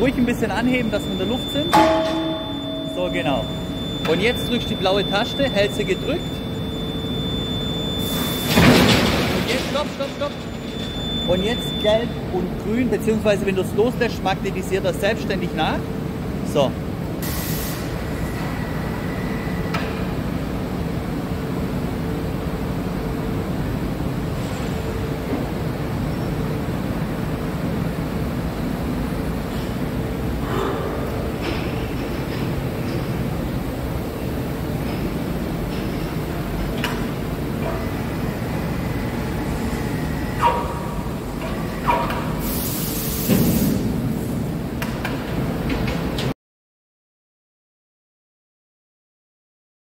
ruhig ein bisschen anheben, dass wir in der Luft sind. So, genau. Und jetzt drückst du die blaue Taste, hältst sie gedrückt. Und jetzt, stopp, stopp, stopp. Und jetzt gelb und grün, beziehungsweise wenn du es loslässt, magnetisiert das selbstständig nach. So, Nope.